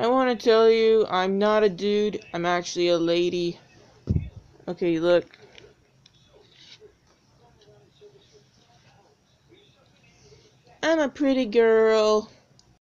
I want to tell you, I'm not a dude. I'm actually a lady. Okay, look. I'm a pretty girl.